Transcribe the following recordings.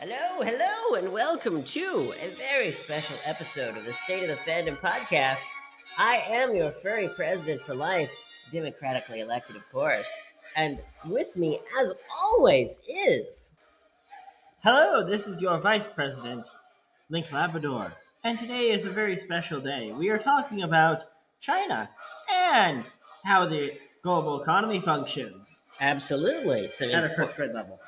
Hello, hello, and welcome to a very special episode of the State of the Fandom podcast. I am your furry president for life, democratically elected, of course. And with me, as always, is. Hello, this is your Vice President, Link Labrador. And today is a very special day. We are talking about China and how the global economy functions Absolutely. Some at a first grade level.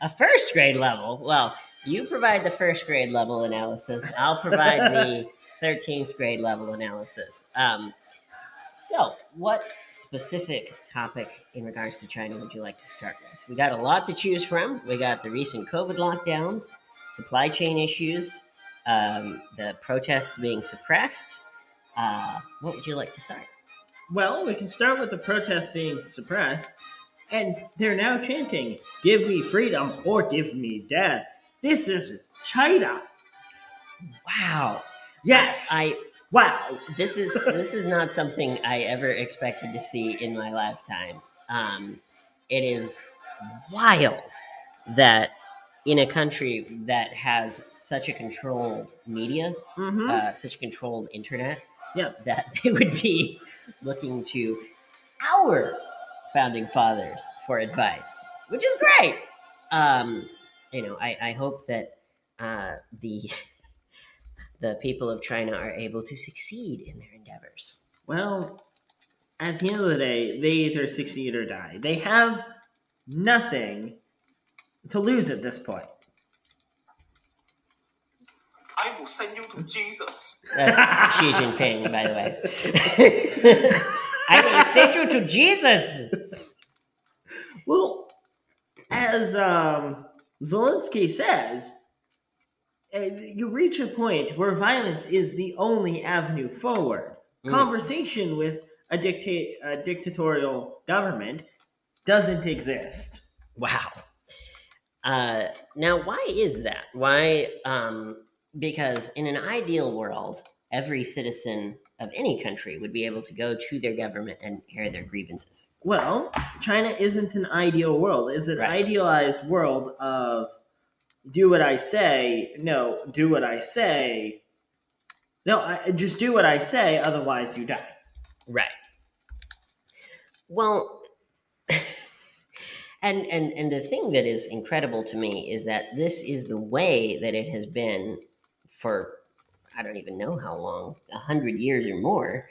A first grade level. Well, you provide the first grade level analysis. I'll provide the 13th grade level analysis. Um, so, what specific topic in regards to China would you like to start with? We got a lot to choose from. We got the recent COVID lockdowns, supply chain issues, um, the protests being suppressed. Uh, what would you like to start? Well, we can start with the protests being suppressed, and they're now chanting, Give me freedom or give me death. This is China. Wow. Yes. I wow. this is this is not something I ever expected to see in my lifetime. Um, it is wild that in a country that has such a controlled media, Mm-hmm. uh, such a controlled internet, yes. that they would be looking to our founding fathers for advice, which is great. Um, you know, I, I hope that uh, the the people of China are able to succeed in their endeavors. Well, at the end of the day, they either succeed or die. They have nothing to lose at this point. I will send you to Jesus. That's Xi Jinping, by the way. I will send you to Jesus. Well, as um, Zelensky says, uh, you reach a point where violence is the only avenue forward. Mm. Conversation with a, dictate, a dictatorial government doesn't exist. Wow. Uh, now, why is that? Why? Um, because in an ideal world, every citizen of any country would be able to go to their government and air their grievances. Well, China isn't an ideal world. It's an Right. idealized world of do what I say. No, do what I say. No, I, just do what I say. Otherwise, you die. Right. Well, and and and the thing that is incredible to me is that this is the way that it has been for I don't even know how long, a hundred years or more,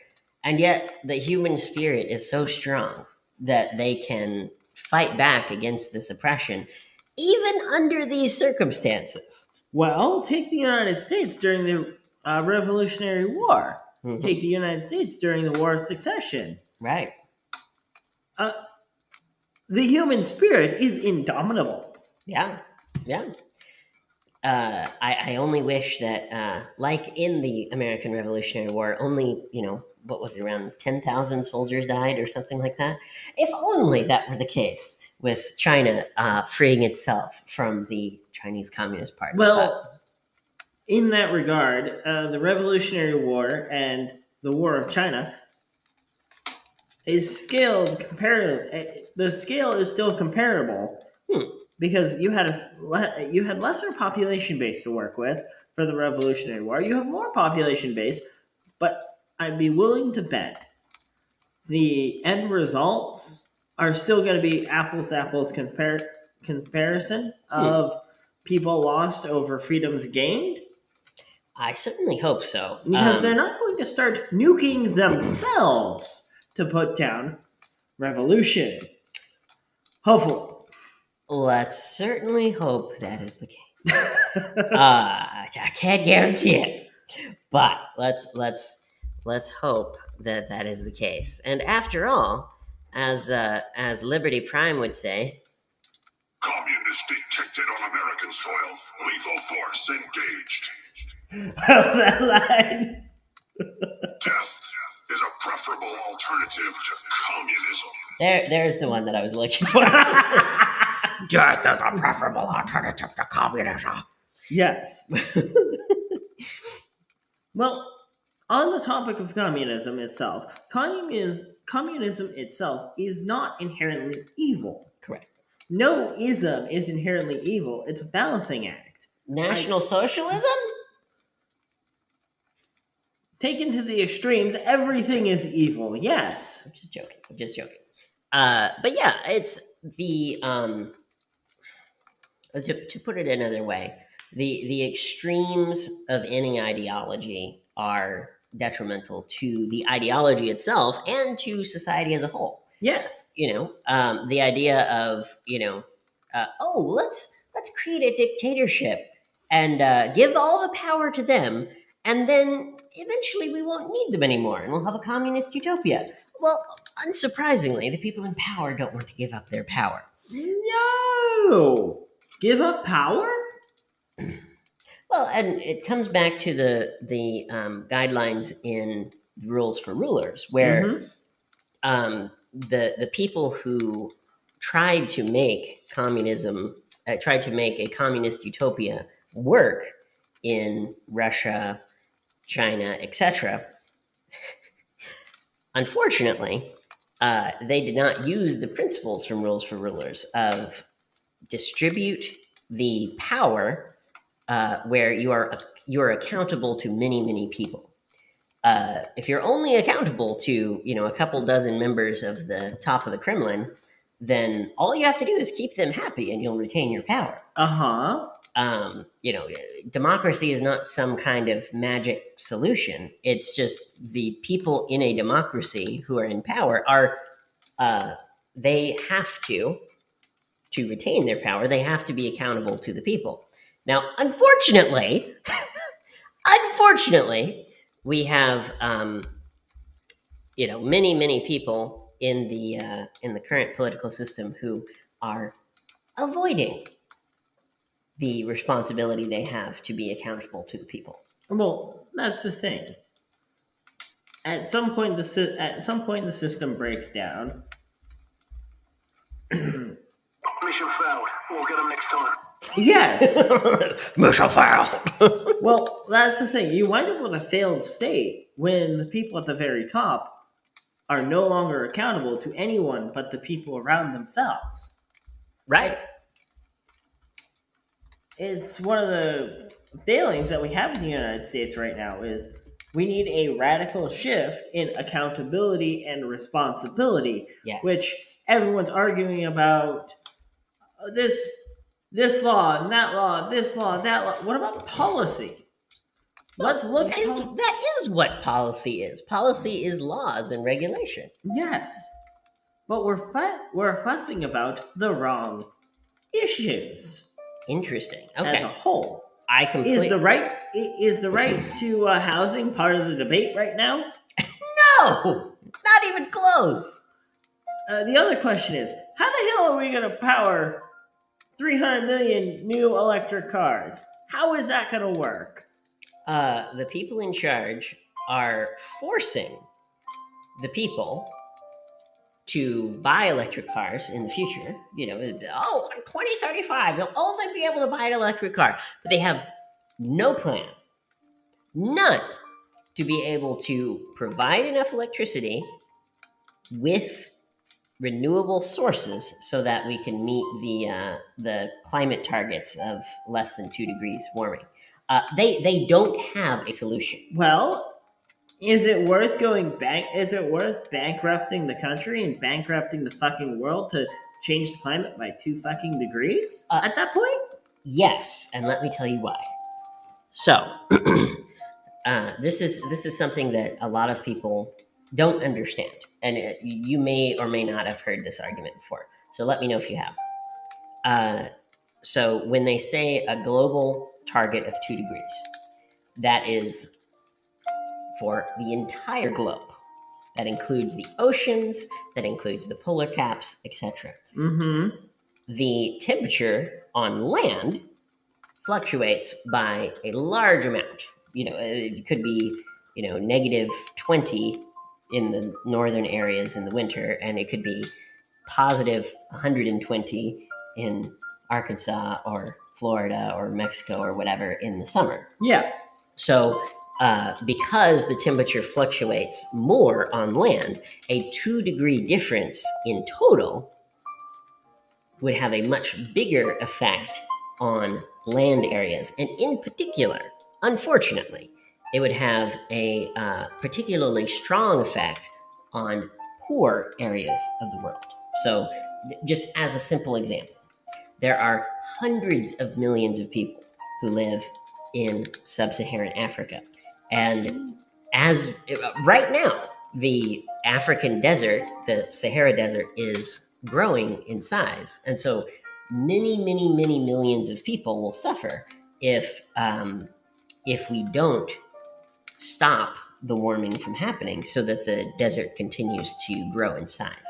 and yet the human spirit is so strong that they can fight back against this oppression, even under these circumstances. Well, take the United States during the uh, Revolutionary War. Mhm. Take the United States during the War of Succession. Right. The human spirit is indomitable. Yeah, yeah. Uh, I, I only wish that, uh, like in the American Revolutionary War, only, you know, what was it, around 10,000 soldiers died or something like that? If only that were the case with China uh, freeing itself from the Chinese Communist Party. Well, in that regard, uh, the Revolutionary War and the War of China is scaled compar- uh, The scale is still comparable Hmm. Because you had a le- you had lesser population base to work with for the Revolutionary War. You have more population base, but I'd be willing to bet the end results are still going to be apples to apples compar- comparison of people lost over freedoms gained I certainly hope so. because Um, they're not going to start nuking themselves to put down revolution. Hopefully. Let's certainly hope that is the case. uh, I can't guarantee it, but let's let's let's hope that that is the case. And after all, as uh, as Liberty Prime would say, Communist detected on American soil. Lethal force engaged. that line. Death is a preferable alternative to communism. there there's the one that I was looking for. Death is a preferable alternative to communism. Yes. well, on the topic of communism itself, communism, communism itself is not inherently evil. Correct. no ism is inherently evil. It's a balancing act. National socialism? Taken to the extremes, everything is evil. Yes. I'm just joking. I'm just joking. Uh, but yeah, it's the um, to, to put it another way, the the extremes of any ideology are detrimental to the ideology itself and to society as a whole. Yes. You know, um, the idea of you know, uh, oh, let's let's create a dictatorship and uh, give all the power to them, and then eventually we won't need them anymore, and we'll have a communist utopia. Well, unsurprisingly, the people in power don't want to give up their power. No. Give up power? Well, and it comes back to the the um, guidelines in rules for rulers, where Mhm. um, the the people who tried to make communism, uh, tried to make a communist utopia work in Russia, China, etc. Unfortunately, uh, they did not use the principles from rules for rulers of distribute the power uh, where you are you are accountable to many many people. Uh, if you're only accountable to you know a couple dozen members of the top of the Kremlin, then all you have to do is keep them happy, and you'll retain your power. Uh huh. Um, you know, democracy is not some kind of magic solution. It's just the people in a democracy who are in power are uh, they have to to retain their power. They have to be accountable to the people. Now, unfortunately, unfortunately, we have um, you know many many people in the uh, in the current political system who are avoiding the responsibility they have to be accountable to the people. Well, that's the thing. At some point, the at some point the system breaks down. Mission failed. We'll get them next time. Yes. Mission failed. well, that's the thing. You wind up with a failed state when the people at the very top are no longer accountable to anyone but the people around themselves. right. It's one of the failings that we have in the United States right now is we need a radical shift in accountability and responsibility Yes. which everyone's arguing about this this law and that law, this law, that law. What about policy? Let's look at is, pol- that is what policy is. Policy is laws and regulation. yes, but we're fu- we're fussing about the wrong issues Interesting. as a whole. I Is the right is the right to uh, housing part of the debate right now? no, not even close. Uh, the other question is, how the hell are we going to power 300 million new electric cars? How is that going to work? Uh, the people in charge are forcing the people to buy electric cars in the future. You know, oh, in 2035, you'll only be able to buy an electric car. But they have no plan, none, to be able to provide enough electricity with renewable sources so that we can meet the uh, the climate targets of less than two degrees warming. Uh, they they don't have a solution. Well, is it worth going bank? Is it worth bankrupting the country and bankrupting the fucking world to change the climate by two fucking degrees? Uh, At that point, Yes, and let me tell you why. So, uh, this is this is something that a lot of people don't understand, and it, you may or may not have heard this argument before. So let me know if you have. Uh, so when they say a global target of two degrees, that is for the entire globe. That includes the oceans, that includes the polar caps, etc mm-hmm. the temperature on land fluctuates by a large amount. You know, it could be, you know, negative 20 in the northern areas in the winter, and it could be positive 120 in Arkansas or Florida or Mexico or whatever in the summer. Yeah. So, uh, because the temperature fluctuates more on land, a two degree difference in total would have a much bigger effect on land areas. And in particular, unfortunately, it would have a uh, particularly strong effect on poor areas of the world. So, just as a simple example, there are hundreds of millions of people who live in sub Saharan Africa. And as right now, the African desert, the Sahara Desert, is growing in size. And so many, many, many millions of people will suffer if um, if we don't stop the warming from happening so that the desert continues to grow in size.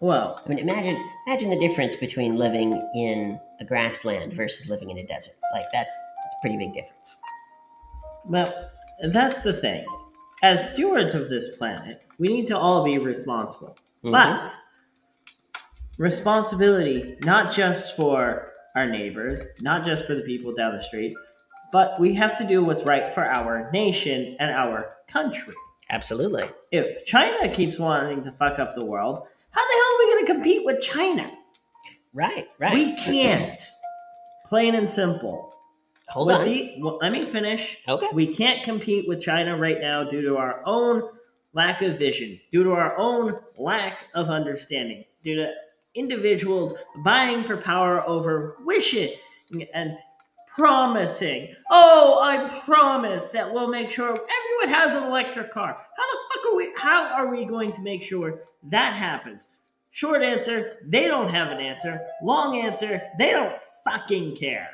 Well, I mean, imagine imagine the difference between living in a grassland versus living in a desert. Like that's, that's a pretty big difference. well, that's the thing. As stewards of this planet, we need to all be responsible. Mhm. But responsibility not just for our neighbors, not just for the people down the street, but we have to do what's right for our nation and our country. absolutely, If China keeps wanting to fuck up the world, how the hell are we going to compete with China? right, right. We can't. Plain and simple. Hold With on. the- well, let me finish. okay. We can't compete with China right now due to our own lack of vision, due to our own lack of understanding, due to individuals vying for power over wishing and promising. Oh, I promise that we'll make sure everyone has an electric car. How the fuck are we how are we going to make sure that happens? Short answer, they don't have an answer. Long answer, they don't fucking care.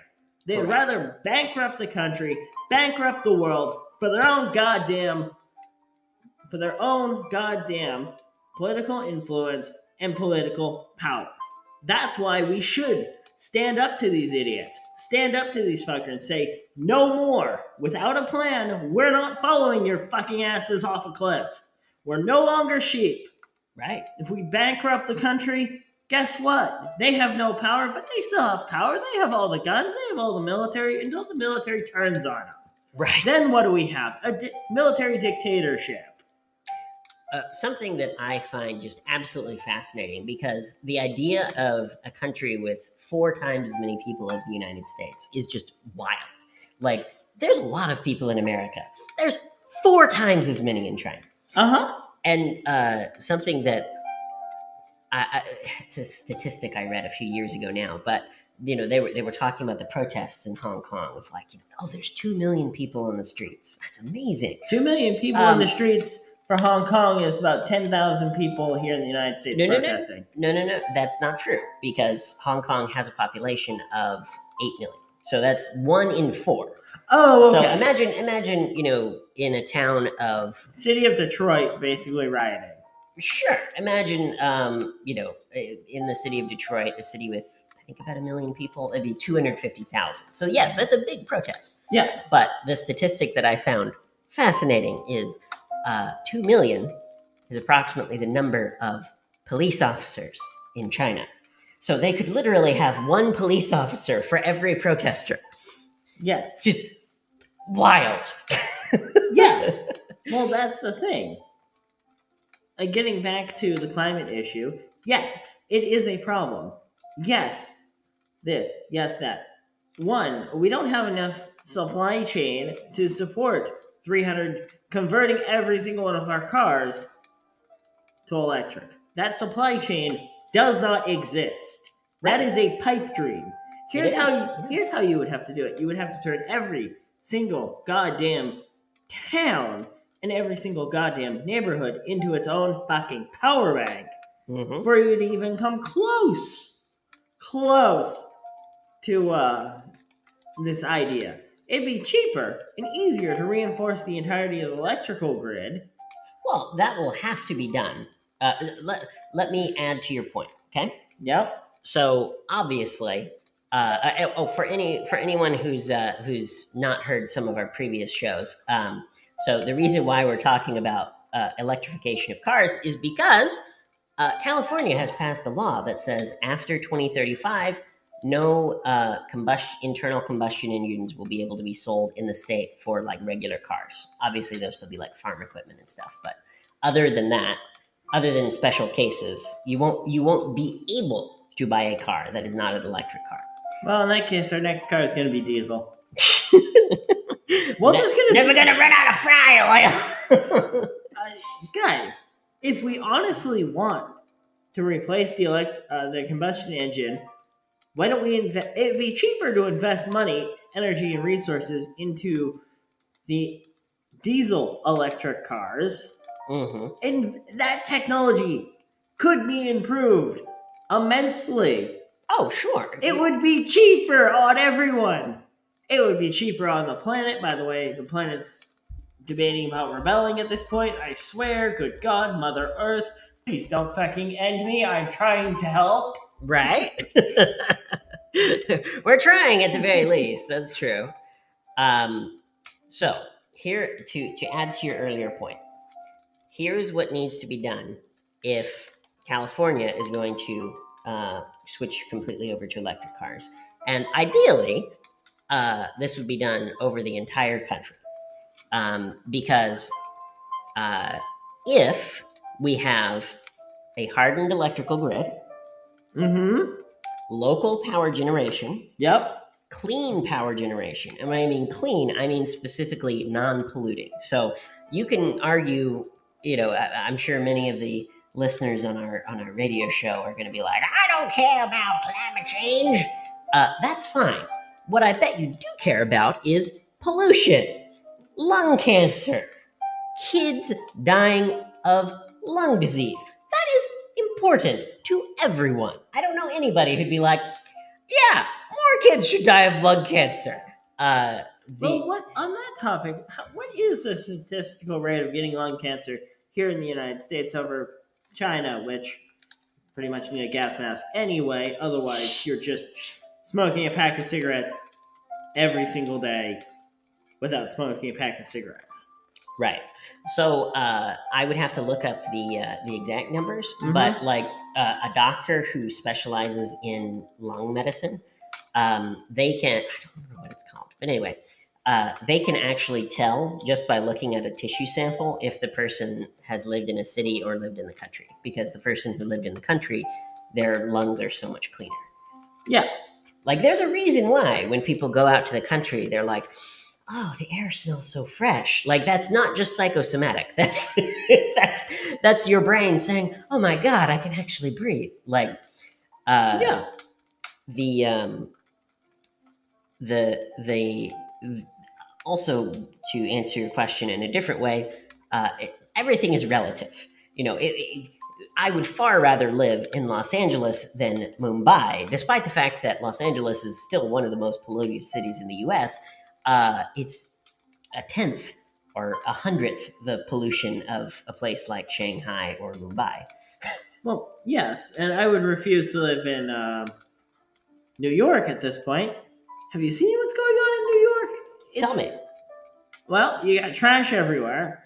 They'd Correct. rather bankrupt the country, bankrupt the world for their own goddamn for their own goddamn political influence and political power. That's why we should stand up to these idiots. Stand up to these fuckers and say, no more. Without a plan, we're not following your fucking asses off a cliff. We're no longer sheep. Right. If we bankrupt the country, guess what? They have no power, but they still have power. They have all the guns, they have all the military until the military turns on them. Right. Then what do we have? A di- military dictatorship. Uh, something that I find just absolutely fascinating because the idea of a country with four times as many people as the United States is just wild. Like, there's a lot of people in America. There's four times as many in China. Uh huh. And uh, something that I, I, it's a statistic I read a few years ago now, but you know they were they were talking about the protests in Hong Kong of like you know oh there's two million people in the streets that's amazing Two million people Um, in the streets for Hong Kong is about 10,000 people here in the United States No, no, no. protesting. No, no, no. That's not true because Hong Kong has a population of eight million. So that's one in four. Oh, okay. So imagine, imagine, you know, in a town of City of Detroit basically rioting. sure. Imagine, um, you know, in the city of Detroit, a city with I think about a million people, it'd be two hundred fifty thousand. So yes, that's a big protest. Yes. But the statistic that I found fascinating is uh, 2 million is approximately the number of police officers in China. So they could literally have one police officer for every protester. Yes. Just wild. Yeah. well, that's the thing. Uh, getting back to the climate issue, yes, it is a problem. Yes, this, yes, that. One, we don't have enough supply chain to support 300, converting every single one of our cars to electric. That supply chain does not exist. That is a pipe dream. Here's how you, here's how you would have to do it. You would have to turn every single goddamn town and every single goddamn neighborhood into its own fucking power bank Mhm. for you to even come close, close to uh, this idea. It'd be cheaper and easier to reinforce the entirety of the electrical grid. Well, that will have to be done. Uh, let, let me add to your point, okay? Yep. so obviously uh, I- oh for any for anyone who's uh, who's not heard some of our previous shows um, so the reason why we're talking about uh, electrification of cars is because uh, california has passed a law that says after 2035 no uh, combustion internal combustion engines will be able to be sold in the state for like regular cars obviously there'll still be like farm equipment and stuff but other than that other than special cases you won't you won't be able to buy a car that is not an electric car. Well, in that case, our next car is going to be diesel. Well, Ne- there's gonna never gonna run out of fry oil. Uh, guys, if we honestly want to replace the elect- uh, the combustion engine, why don't we invest? It'd be cheaper to invest money, energy, and resources into the diesel electric cars, hmm and that technology could be improved immensely. Oh, sure. It would be cheaper on everyone. It would be cheaper on the planet. By the way, the planet's debating about rebelling at this point. I swear, good God, Mother Earth, please don't fucking end me. I'm trying to help. Right? We're trying at the very least. That's true. Um, so here to to add to your earlier point, here's what needs to be done if California is going to uh, switch completely over to electric cars, and ideally, uh, this would be done over the entire country, um, because uh, if we have a hardened electrical grid Mm-hmm. local power generation, Yep. clean power generation. And when I mean clean, I mean specifically non polluting. So you can argue, you know, I, I'm sure many of the listeners on our on our radio show are going to be like, I don't care about climate change. Uh, that's fine. What I bet you do care about is pollution, lung cancer, kids dying of lung disease. Important to everyone. I don't know anybody who'd be like, yeah, more kids should die of lung cancer. Uh, the, Well, what on that topic? How, what is the statistical rate of getting lung cancer here in the United States over China, which pretty much need a gas mask anyway? Otherwise, you're just smoking a pack of cigarettes every single day without smoking a pack of cigarettes. right. So uh, I would have to look up the uh, the exact numbers, Mhm. but like uh, a doctor who specializes in lung medicine, um, they can I don't remember what it's called, but anyway, uh, they can actually tell just by looking at a tissue sample if the person has lived in a city or lived in the country, because the person who lived in the country, their lungs are so much cleaner. Yeah, Like, there's a reason why when people go out to the country, they're like, "Oh, the air smells so fresh." Like, that's not just psychosomatic. That's that's that's your brain saying, "Oh my god, I can actually breathe." Like, uh, yeah. the um, the the also to answer your question in a different way, uh, it- everything is relative. You know, it, it, I would far rather live in Los Angeles than Mumbai, despite the fact that Los Angeles is still one of the most polluted cities in the U.S. Uh, it's a tenth or a hundredth the pollution of a place like Shanghai or Mumbai. Well, yes, and I would refuse to live in um New York at this point. Have you seen what's going on in New York? Tell me. Well, you got trash everywhere.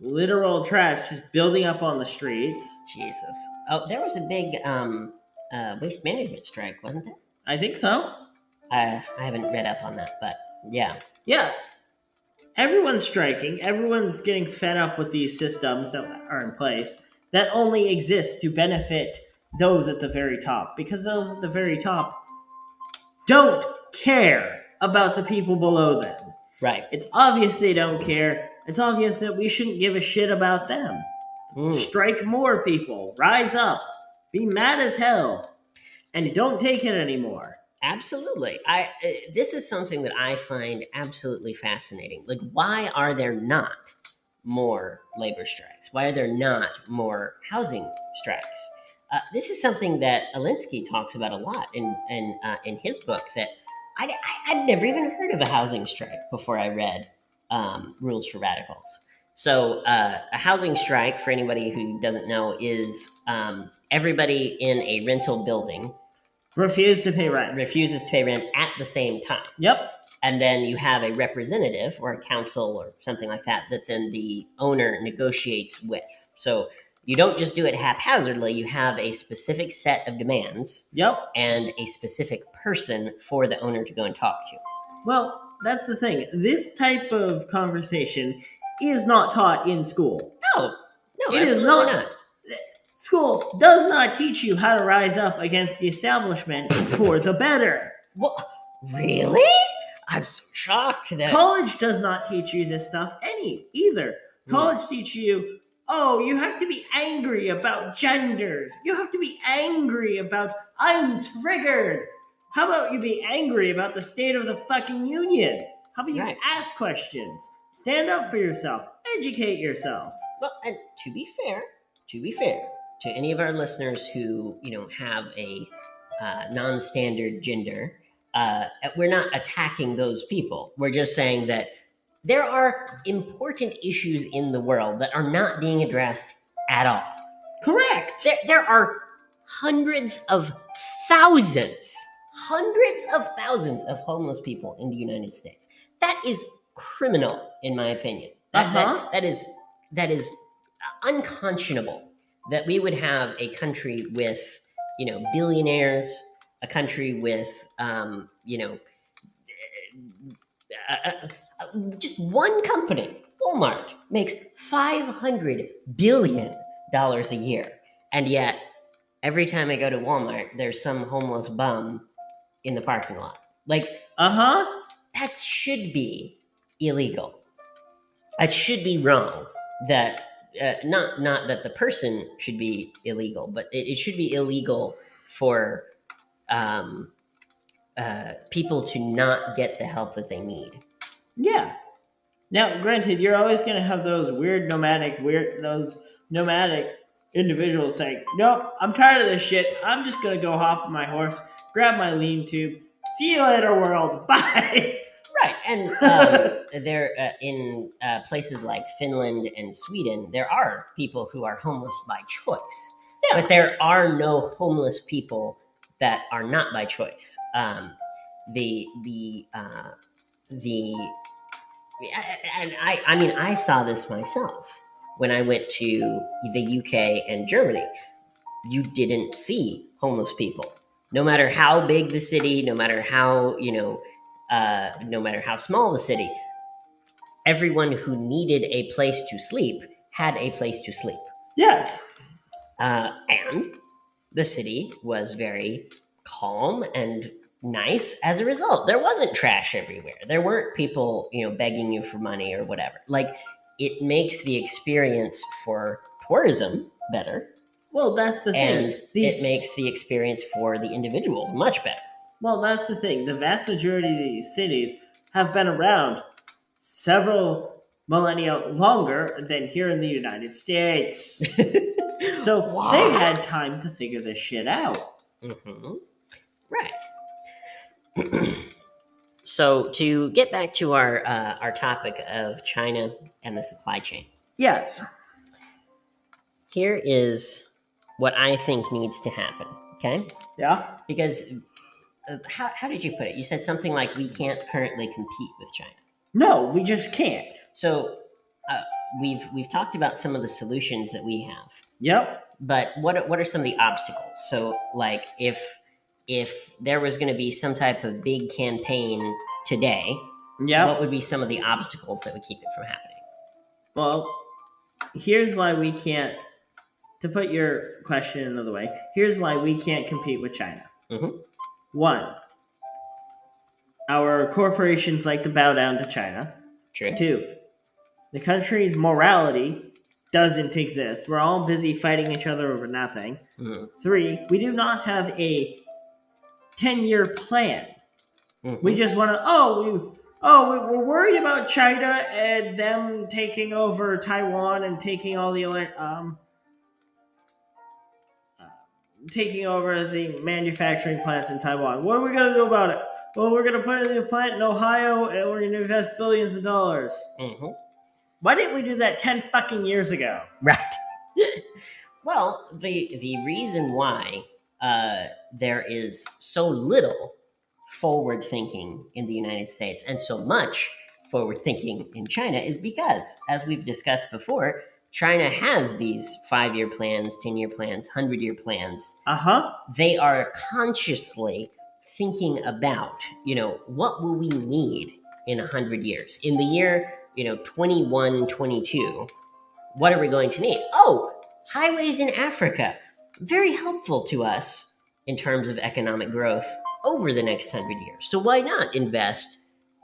Literal trash just building up on the streets. Jesus. Oh, there was a big um, uh, waste management strike, wasn't there? I think so. I I haven't read up on that, but yeah. Yeah. Everyone's striking. Everyone's getting fed up with these systems that are in place that only exist to benefit those at the very top. Because those at the very top don't care about the people below them. Right. It's obvious they don't care. It's obvious that we shouldn't give a shit about them. Mm. Strike more people. Rise up. Be mad as hell. And don't take it anymore. Absolutely. I uh, this is something that I find absolutely fascinating. Like why are there not more labor strikes? Why are there not more housing strikes? Uh, this is something that Alinsky talks about a lot in in uh, in his book that I, I I'd never even heard of a housing strike before I read um, Rules for Radicals. So uh, a housing strike, for anybody who doesn't know, is um, everybody in a rental building Refuse to pay rent. refuses to pay rent at the same time. Yep. And then you have a representative or a council or something like that that then the owner negotiates with. So you don't just do it haphazardly, you have a specific set of demands Yep. and a specific person for the owner to go and talk to. Well, that's the thing. This type of conversation is not taught in school. No, no, It is not- not. School does not teach you how to rise up against the establishment for the better. What? Really? I'm so shocked that. College does not teach you this stuff any either. College teach you, oh, you have to be angry about genders. You have to be angry about I'm triggered. How about you be angry about the state of the fucking union? How about you Right. ask questions? Stand up for yourself. Educate yourself. Well, and to be fair, to be fair to any of our listeners who you know have a uh, non-standard gender, uh, we're not attacking those people. We're just saying that there are important issues in the world that are not being addressed at all. Correct. There, there are hundreds of thousands, hundreds of thousands of homeless people in the United States. That is criminal, in my opinion. That, that- Uh-huh. that is that is unconscionable that we would have a country with you know billionaires, a country with um, you know uh, uh, just one company, Walmart, makes five hundred billion dollars a year, and yet every time I go to Walmart, there's some homeless bum in the parking lot. Like Uh huh. that should be illegal. It should be wrong that uh, not not that the person should be illegal, but it, it should be illegal for um, uh, people to not get the help that they need. Yeah. Now, granted, you're always going to have those weird nomadic, weird those nomadic individuals saying, "Nope, I'm tired of this shit. I'm just going to go hop on my horse, grab my lean tube. See you later, world. Bye." And um, there uh, in uh, places like Finland and Sweden, there are people who are homeless by choice. Yeah. But there are no homeless people that are not by choice. Um, the the uh, the and I I mean I saw this myself when I went to the UK and Germany. You didn't see homeless people, no matter how big the city, no matter how you know uh, no matter how small the city, everyone who needed a place to sleep had a place to sleep. yes. Uh, and the city was very calm and nice as a result. There wasn't trash everywhere. There weren't people, you know, begging you for money or whatever. Like, it makes the experience for tourism better, Well, that's the and thing. These, it makes the experience for the individuals much better. Well, that's the thing. The vast majority of these cities have been around several millennia longer than here in the United States. So Wow. they've had time to figure this shit out. hmm Right. so to get back to our uh, our topic of China and the supply chain, Yes. here is what I think needs to happen. Okay, Yeah. because how how did you put it? You said something like we can't currently compete with China. No, we just can't. So uh, we've we've talked about some of the solutions that we have. Yep. but what are, what are some of the obstacles so like if if there was going to be some type of big campaign today Yep. what would be some of the obstacles that would keep it from happening Well, here's why we can't. To put your question another way, here's why we can't compete with China. Mhm. One, our corporations like to bow down to China. true Two, the country's morality doesn't exist. We're all busy fighting each other over nothing. Mhm. Three, we do not have a 10 year plan. Mhm. We just want to, oh, we, oh, we- we're worried about China and them taking over Taiwan and taking all the, um, taking over the manufacturing plants in Taiwan. What are we going to do about it? Well, we're going to put a new plant in Ohio and we're going to invest billions of dollars. Mhm. Why didn't we do that 10 fucking years ago? right well the the reason why uh, there is so little forward thinking in the united states and so much forward thinking in china is because as we've discussed before china has these five year plans 10 year plans 100 year plans Uh huh. they are consciously thinking about, you know, what will we need in 100 years? In the year, you know, 21, 22, what are we going to need? Oh, highways in Africa, very helpful to us in terms of economic growth over the next hundred years. So why not invest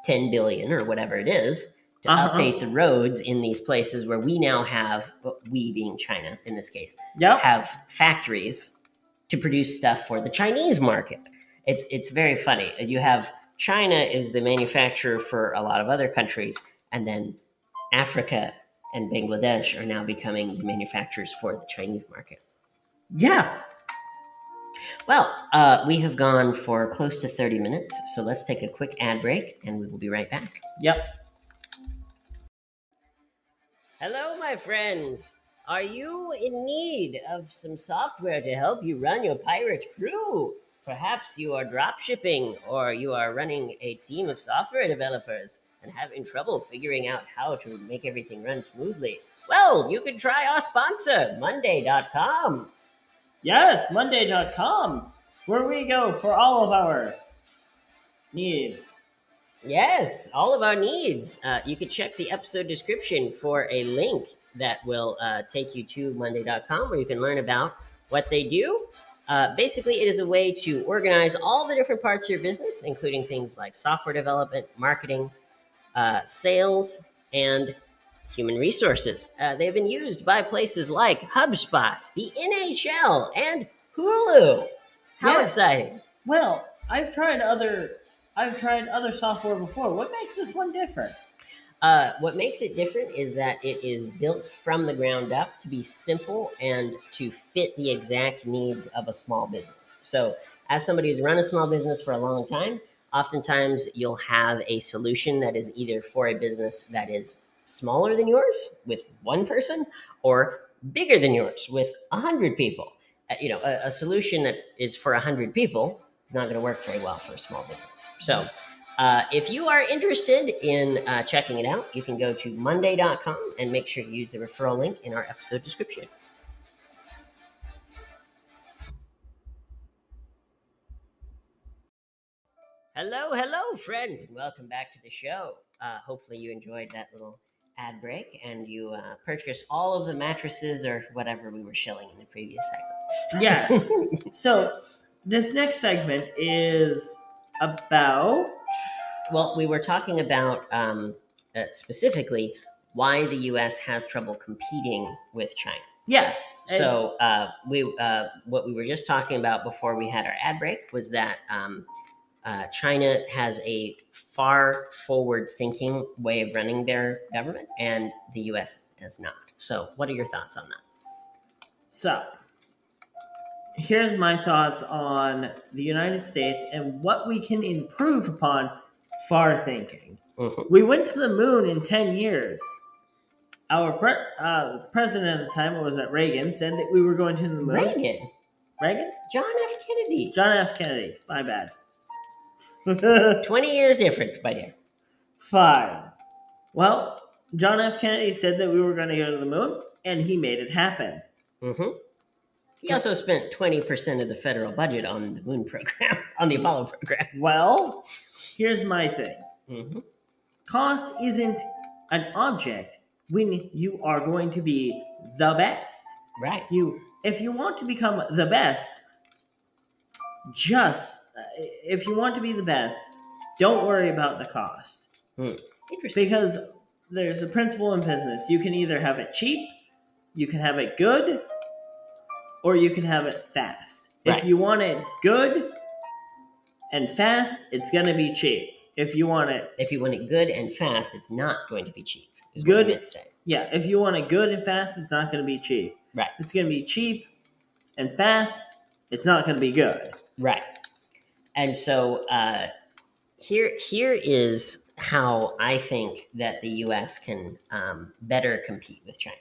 10 billion or whatever it is to Uh-huh. update the roads in these places where we now have, we being China in this case, Yep. have factories to produce stuff for the Chinese market. It's it's very funny. You have China is the manufacturer for a lot of other countries, and then Africa and Bangladesh are now becoming the manufacturers for the Chinese market. Yeah. Well, uh, we have gone for close to 30 minutes, so let's take a quick ad break and we will be right back. Yep. Hello, my friends. Are you in need of some software to help you run your pirate crew? Perhaps you are drop shipping or you are running a team of software developers and having trouble figuring out how to make everything run smoothly. Well, you can try our sponsor, Monday.com. Yes, Monday.com, where we go for all of our needs. Yes, all of our needs. Uh, you can check the episode description for a link that will uh, take you to Monday.com where you can learn about what they do. Uh, basically, it is a way to organize all the different parts of your business, including things like software development, marketing, uh, sales, and human resources. Uh, they've been used by places like HubSpot, the NHL, and Hulu. How Yeah. exciting! Well, I've tried other I've tried other software before. What makes this one different? Uh, what makes it different is that it is built from the ground up to be simple and to fit the exact needs of a small business. So, as somebody who's run a small business for a long time, oftentimes you'll have a solution that is either for a business that is smaller than yours with one person or bigger than yours with a hundred people. Uh, you know, a, a solution that is for a hundred people is not going to work very well for a small business. So, uh, if you are interested in uh, checking it out, you can go to monday.com and make sure to use the referral link in our episode description. Hello, hello, friends, and welcome back to the show. Uh, hopefully, you enjoyed that little ad break and you uh, purchased all of the mattresses or whatever we were shilling in the previous segment. Yes. so this next segment is about Well, we were talking about um, uh, specifically why the U.S. has trouble competing with China. yes. So uh, we, uh, what we were just talking about before we had our ad break was that um, uh, China has a far forward-thinking way of running their government, and the U.S. does not. So, what are your thoughts on that? So, here's my thoughts on the United States and what we can improve upon far thinking. Mhm. We went to the moon in 10 years. Our pre- uh, president at the time, what was that, Reagan, said that we were going to the moon. Reagan, Reagan? John F. Kennedy, John F. Kennedy. My bad. twenty years difference, my dear. Fine. Well, John F. Kennedy said that we were going to go to the moon, and he made it happen. hmm He also spent twenty percent of the federal budget on the moon program, on the Apollo program. Well, here's my thing. hmm cost isn't an object when you are going to be the best. Right. You, if you want to become the best, just uh, if you want to be the best, don't worry about the cost Interesting. because there's a principle in business. You can either have it cheap, you can have it good, or you can have it fast. Right. If you want it good and fast, it's going to be cheap. If you want it If you want it good and fast, it's not going to be cheap. what Good. you say. Yeah, if you want it good and fast, it's not going to be cheap. Right. It's going to be cheap and fast. It's not going to be good. Right. And so uh, here, here is how I think that the U.S. can um, better compete with China.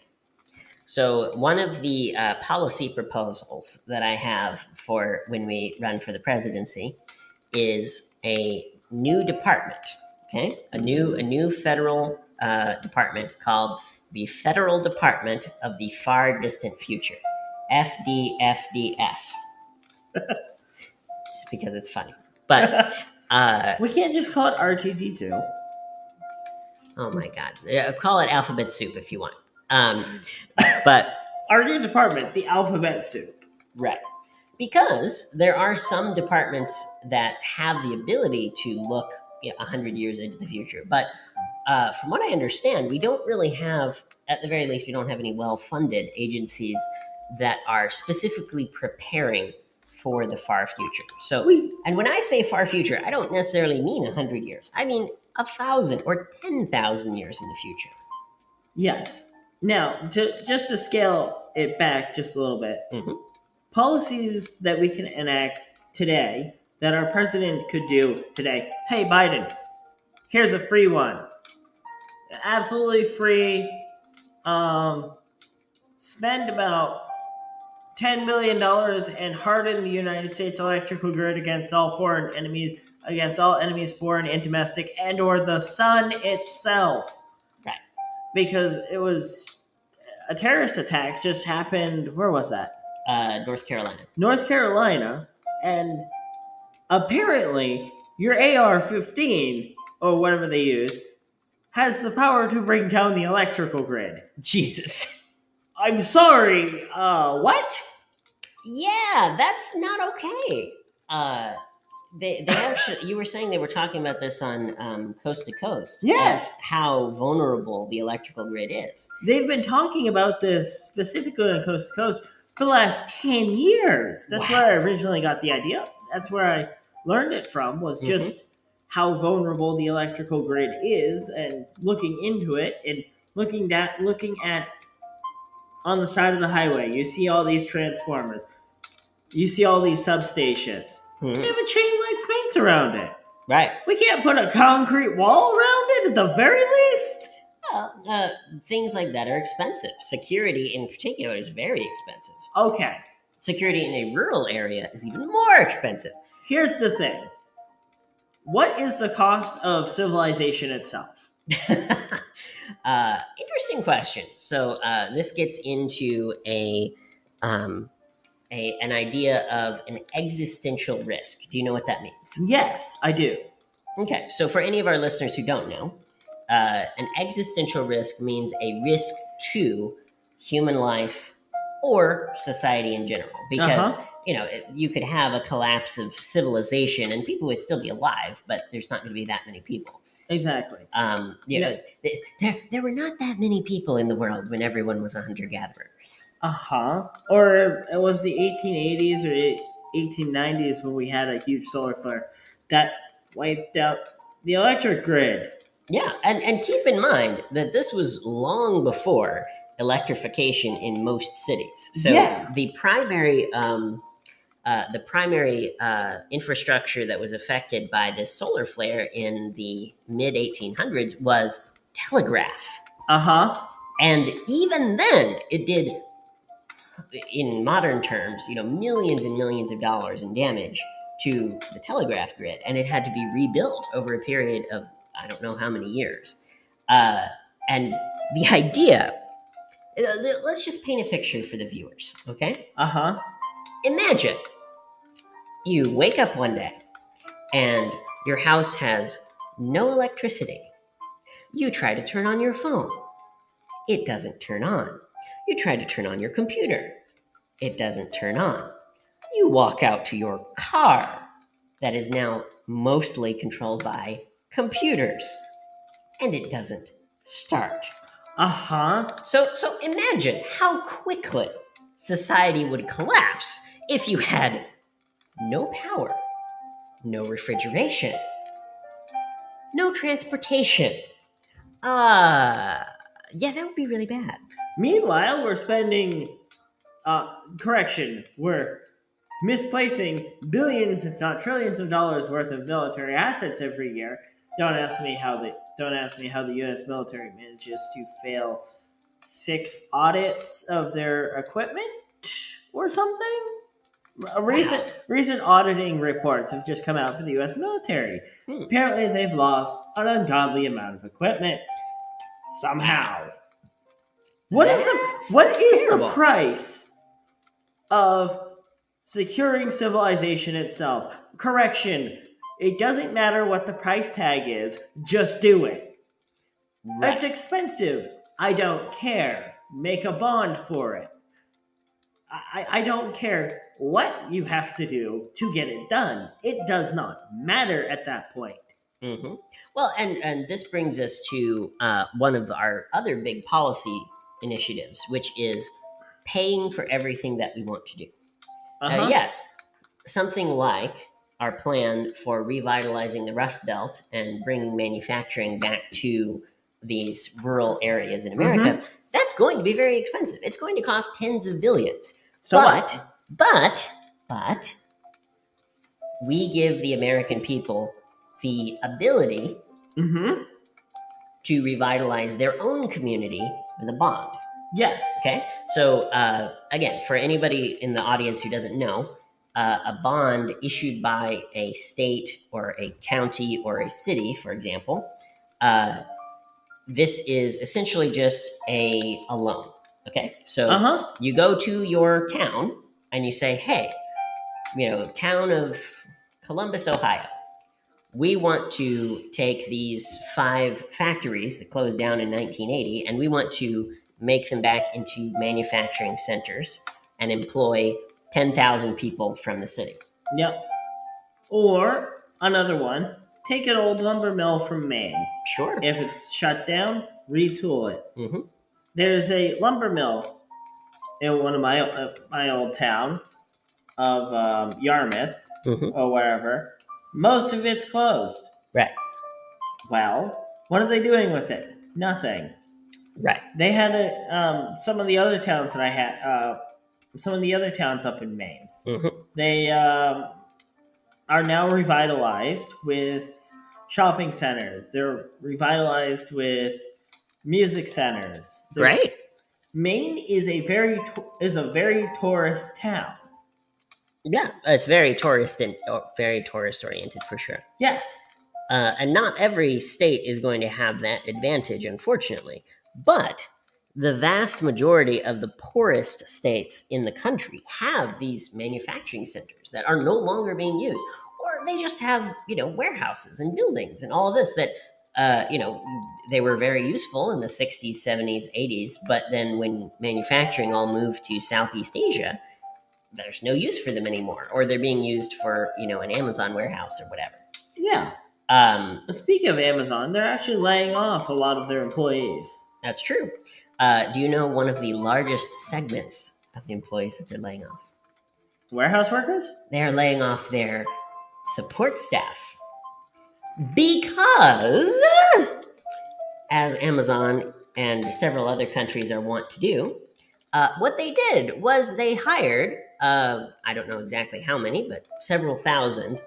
So one of the uh, policy proposals that I have for when we run for the presidency is a new department. Okay, a new a new federal uh, department called the Federal Department of the Far Distant Future, FDFDF. Just because it's funny, but uh, we can't just call it RTT2. oh my god, yeah, call it alphabet soup if you want. Um, but our new department, the alphabet soup. Right. Because there are some departments that have the ability to look you know, 100 years into the future. But uh, from what I understand, we don't really have, at the very least, we don't have any well funded agencies that are specifically preparing for the far future. So, We and when I say far future, I don't necessarily mean 100 years, I mean a thousand or 10,000 years in the future. yes. Now, ju- just to scale it back just a little bit, Mhm. policies that we can enact today that our president could do today. Hey, Biden, here's a free one. Absolutely free. Um, spend about $10 million and harden the United States electrical grid against all foreign enemies, against all enemies, foreign and domestic, and or the sun itself. Right. Because it was a terrorist attack just happened, where was that? Uh, North Carolina. North Carolina, and apparently your AR-15 or whatever they use has the power to bring down the electrical grid. Jesus. I'm sorry. Uh, what? Yeah, that's not okay. Uh, they, they actually, you were saying they were talking about this on um, Coast to Coast. Yes. How vulnerable the electrical grid is. They've been talking about this specifically on Coast to Coast for the last ten years. That's Wow. where I originally got the idea. That's where I learned it from. Was Mhm. just how vulnerable the electrical grid is, and looking into it, and looking at looking at on the side of the highway. You see all these transformers. You see all these substations. Mhm. They have a chain link fence around it. Right. We can't put a concrete wall around it at the very least. Well, uh, things like that are expensive. Security, in particular, is very expensive. Okay. Security in a rural area is even more expensive. Here's the thing. What is the cost of civilization itself? uh, interesting question. So uh, this gets into a, um, a an idea of an existential risk. Do you know what that means? Yes, I do. Okay, so for any of our listeners who don't know, uh, an existential risk means a risk to human life or society in general. Because Uh-huh. you know it, you could have a collapse of civilization and people would still be alive, but there's not going to be that many people. Exactly. Um, you know, th- there there were not that many people in the world when everyone was a hunter gatherer. Uh huh. Or it was the 1880s or eight- 1890s when we had a huge solar flare that wiped out the electric grid. Yeah, and and keep in mind that this was long before electrification in most cities. So Yeah. the primary um, uh, the primary uh, infrastructure that was affected by this solar flare in the mid 1800s was telegraph, Uh huh. and even then, it did. In modern terms, you know, millions and millions of dollars in damage to the telegraph grid, and it had to be rebuilt over a period of I don't know how many years. Uh, and the idea, uh, let's just paint a picture for the viewers, okay? Uh huh. Imagine you wake up one day and your house has no electricity. You try to turn on your phone, it doesn't turn on. You try to turn on your computer, it doesn't turn on. You walk out to your car that is now mostly controlled by computers, and it doesn't start. Uh huh. So, so imagine how quickly society would collapse if you had no power, no refrigeration, no transportation. Uh, yeah, that would be really bad. Meanwhile, we're spending, uh, correction, we're misplacing billions, if not trillions, of dollars worth of military assets every year. Don't ask me how the don't ask me how the U.S. military manages to fail six audits of their equipment or something. A recent recent auditing reports have just come out for the U.S. military. Hmm. Apparently, they've lost an ungodly amount of equipment somehow. What is the what is terrible. the price of securing civilization itself? Correction. It doesn't matter what the price tag is, just do it. Right. It's expensive. I don't care. Make a bond for it. I, I don't care what you have to do to get it done. It does not matter at that point. hmm Well, and and this brings us to uh, one of our other big policy initiatives, which is paying for everything that we want to do. Uh, Uh-huh. yes, something like our plan for revitalizing the Rust Belt and bringing manufacturing back to these rural areas in America. Mm-hmm. That's going to be very expensive. It's going to cost tens of billions. So but, but, but, we give the American people the ability Mm-hmm. to revitalize their own community with a bond. Yes. Okay, so uh, again, for anybody in the audience who doesn't know, uh, a bond issued by a state or a county or a city, for example, uh, this is essentially just a, a loan. Okay, so Uh huh. you go to your town and you say, hey, you know, town of Columbus, Ohio, we want to take these five factories that closed down in 1980 and we want to make them back into manufacturing centers and employ 10,000 people from the city. Yep. Or another one. Take an old lumber mill from Maine. Sure. If it's shut down, retool it. hmm There's a lumber mill in one of my uh, my old town of um, Yarmouth hmm or wherever. Most of it's closed. Right. Well, what are they doing with it? Nothing. Right. They had a, um, some of the other towns that I had. Uh, some of the other towns up in Maine. hmm They um, are now revitalized with shopping centers. They're revitalized with music centers. They're- Great. Maine is a very is a very tourist town. Yeah, it's very tourist and very tourist oriented for sure. Yes. Uh, and not every state is going to have that advantage, unfortunately. But the vast majority of the poorest states in the country have these manufacturing centers that are no longer being used, or they just have, you know, warehouses and buildings and all of this that, uh, you know, they were very useful in the 60s, 70s, 80s. But then when manufacturing all moved to Southeast Asia, there's no use for them anymore, or they're being used for, you know, an Amazon warehouse or whatever. Yeah. Um, Speaking of Amazon, they're actually laying off a lot of their employees. That's true. Uh, do you know one of the largest segments of the employees that they're laying off? Warehouse workers? They are laying off their support staff because, as Amazon and several other countries are wont to do, uh, what they did was they hired, uh, I don't know exactly how many, but several thousand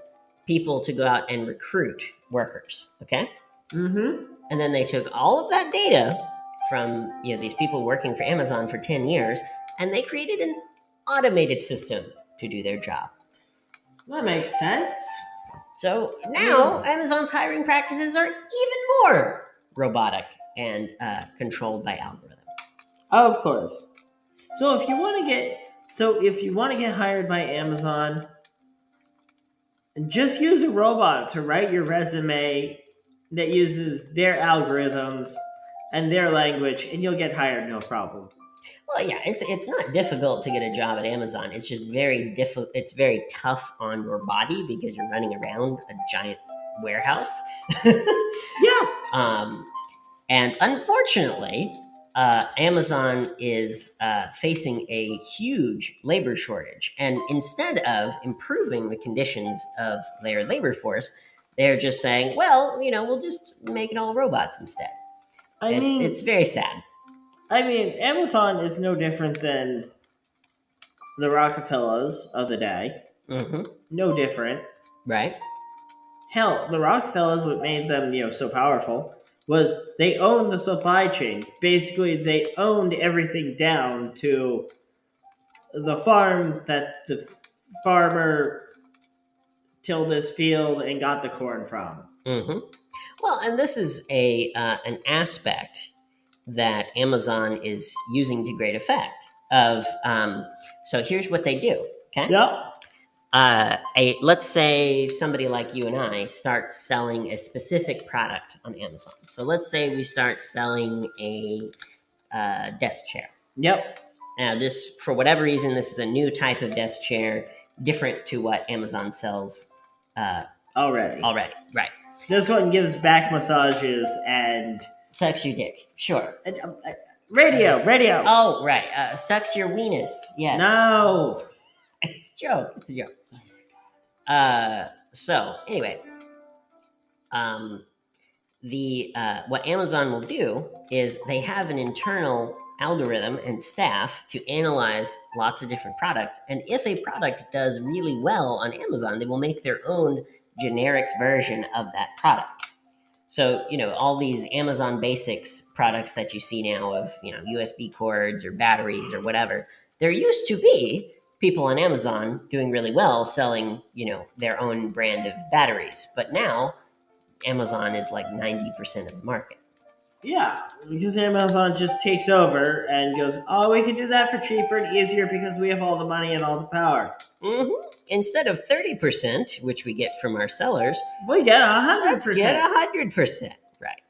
people to go out and recruit workers. Okay? Mm-hmm. and then they took all of that data from you know these people working for Amazon for 10 years and they created an automated system to do their job. That makes sense. So now Amazon's hiring practices are even more robotic and uh, controlled by algorithm. Of course. So if you want to get so if you want to get hired by Amazon, just use a robot to write your resume that uses their algorithms and their language, and you'll get hired no problem. Well, yeah, it's it's not difficult to get a job at Amazon. It's just very difficult. It's very tough on your body because you're running around a giant warehouse. Yeah. Um, and unfortunately, uh, Amazon is uh, facing a huge labor shortage. And instead of improving the conditions of their labor force, they're just saying, well, you know, we'll just make it all robots instead. I it's, mean, it's very sad. I mean, Amazon is no different than the Rockefellers of the day. hmm No different. Right? Hell, the Rockefellers, what made them, you know, so powerful was they owned the supply chain. Basically, they owned everything down to the farm that the farmer tilled his field and got the corn from. hmm Well, and this is a uh, an aspect that Amazon is using to great effect. Of um, so here's what they do. Okay. Yep. uh, a let's say somebody like you and I start selling a specific product on Amazon. So let's say we start selling a uh, desk chair. Yep. Now, this, for whatever reason, this is a new type of desk chair, different to what Amazon sells uh, Already. already. Right. This one gives back massages and, Sucks your dick. Sure. and um, uh, radio. Radio. Oh, right. Uh, sucks your weenus. Yes. No. It's a joke. It's a joke. Uh, so anyway, um, the uh, what Amazon will do is they have an internal algorithm and staff to analyze lots of different products, and if a product does really well on Amazon, they will make their own generic version of that product. So you know all these Amazon Basics products that you see now of you know USB cords or batteries or whatever. There used to be people on Amazon doing really well selling, you know, their own brand of batteries. But now Amazon is like 90% of the market. Yeah, because Amazon just takes over and goes, oh, we can do that for cheaper and easier because we have all the money and all the power. hmm Instead of 30%, which we get from our sellers, We get a hundred let's get percent. 100%. Right.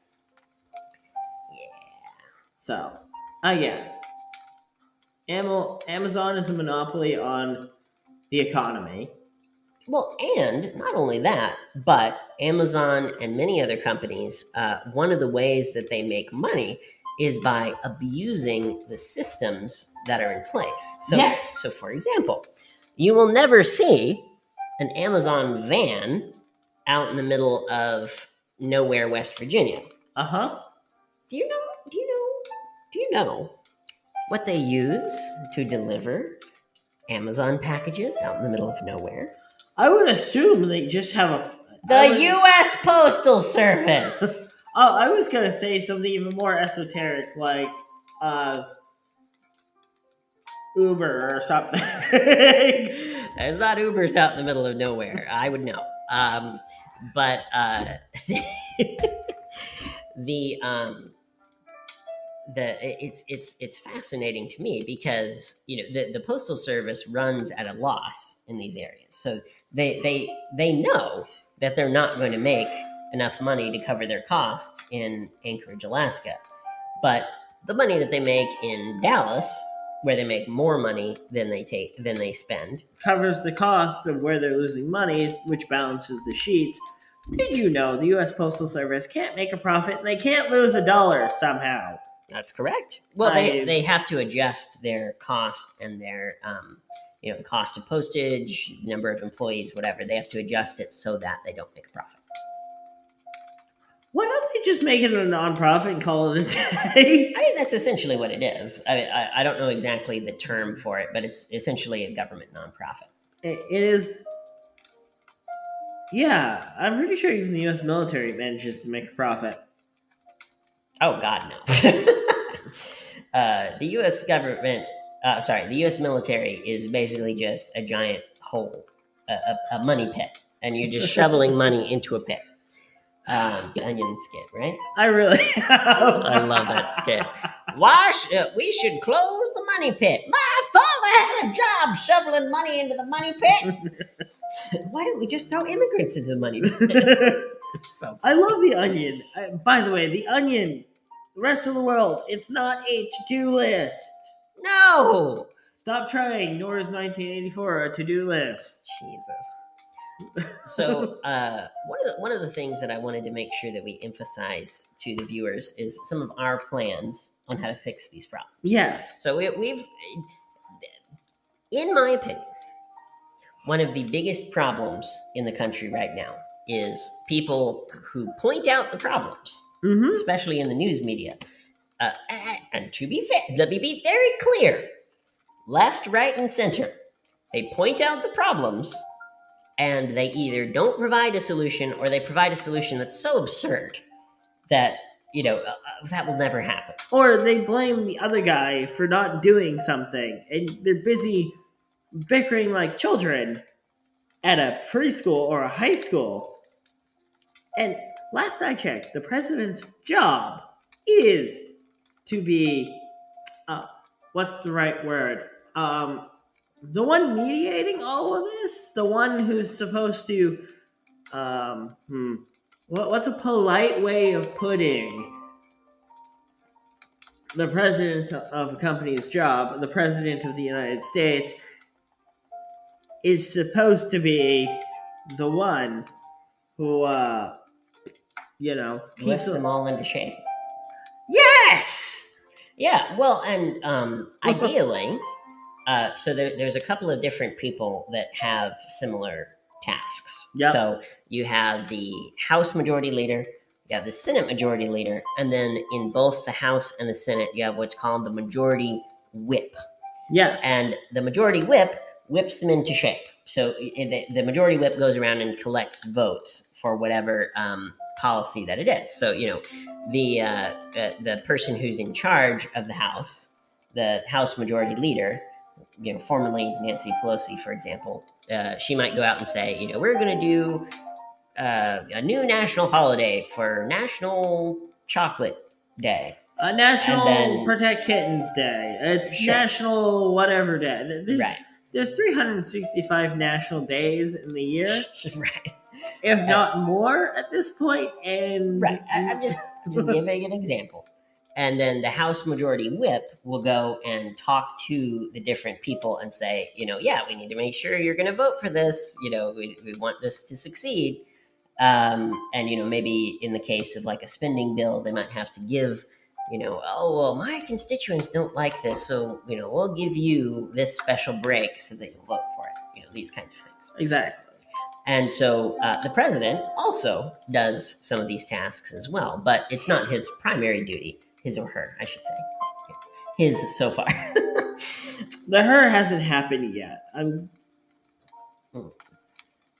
Yeah. So, again, Am- Amazon is a monopoly on the economy. Well, and not only that, but Amazon and many other companies, uh, one of the ways that they make money is by abusing the systems that are in place. So, Yes. so for example, you will never see an Amazon van out in the middle of nowhere, West Virginia. Uh huh. Do you know? Do you know? Do you know what they use to deliver Amazon packages out in the middle of nowhere? I would assume they just have a. The would- U.S. Postal Service. Oh, I was gonna say something even more esoteric, like uh, Uber or something. There's not Ubers out in the middle of nowhere. I would know. Um, but uh, the um, the it's it's it's fascinating to me because you know the, the postal service runs at a loss in these areas, so they they they know that they're not going to make enough money to cover their costs in Anchorage, Alaska, but the money that they make in Dallas, where they make more money than they take than they spend, covers the cost of where they're losing money, which balances the sheets. Did you know the U.S. Postal Service can't make a profit and they can't lose a dollar somehow? That's correct. Well, they, they have to adjust their cost and their um, you know the cost of postage, number of employees, whatever. They have to adjust it so that they don't make a profit. Why don't they just make it a nonprofit and call it a day? I mean, that's essentially what it is. I, I I don't know exactly the term for it, but it's essentially a government nonprofit. It it is. Yeah, I'm pretty sure even the U.S. military manages to make a profit. Oh God, no. uh, the U.S. government, uh, sorry, the U.S. military is basically just a giant hole, a, a, a money pit, and you're just shoveling money into a pit. Um, the onion skit, right? I really. I love that skit. Why sh- uh, we should close the money pit? My father had a job shoveling money into the money pit. Why don't we just throw immigrants into the money pit? so I love the onion. I, by the way, the onion, the rest of the world, it's not a to-do list. No, Stop trying. Nor is 1984 a to-do list. Jesus. So uh, one of the, one of the things that I wanted to make sure that we emphasize to the viewers is some of our plans on how to fix these problems. Yes. So we, we've, in my opinion, one of the biggest problems in the country right now is people who point out the problems, Mm-hmm. especially in the news media. Uh, and- to be fair, let me be very clear left, right, and center. They point out the problems and they either don't provide a solution or they provide a solution that's so absurd that, you know, uh, uh, that will never happen. Or they blame the other guy for not doing something, and they're busy bickering like children at a preschool or a high school. And last I checked, the president's job is to be, uh, what's the right word? Um, the one mediating all of this, the one who's supposed to, um, hmm, what, what's a polite way of putting the president of a company's job, the president of the United States, is supposed to be the one who, uh, you know, keeps them all into shape. Yes. Yeah, well, and um, ideally, uh, so there, there's a couple of different people that have similar tasks. Yep. So you have the House Majority Leader, you have the Senate Majority Leader, and then in both the House and the Senate, you have what's called the Majority Whip. Yes. And the Majority Whip whips them into shape. So the, the Majority Whip goes around and collects votes for whatever um, policy that it is. So, you know, the, uh, uh, the person who's in charge of the House, the House Majority Leader, you know, formerly Nancy Pelosi, for example, uh, she might go out and say, you know, we're going to do uh, a new national holiday for National Chocolate Day. a National then- Protect Kittens Day. It's Sure. National whatever day. There's, Right. there's 365 national days in the year, right. If not more at this point. And Right. I, I'm just I'm just giving an example. And then the House Majority Whip will go and talk to the different people and say, you know, yeah, we need to make sure you're going to vote for this. You know, we, we want this to succeed. Um, and, you know, maybe in the case of like a spending bill, they might have to give, you know, oh, well, my constituents don't like this. So, you know, we'll give you this special break so that you'll vote for it. You know, these kinds of things. exactly. And so uh, the president also does some of these tasks as well, but it's not his primary duty, his or her, I should say. His so far. The her hasn't happened yet. I'm. Mm.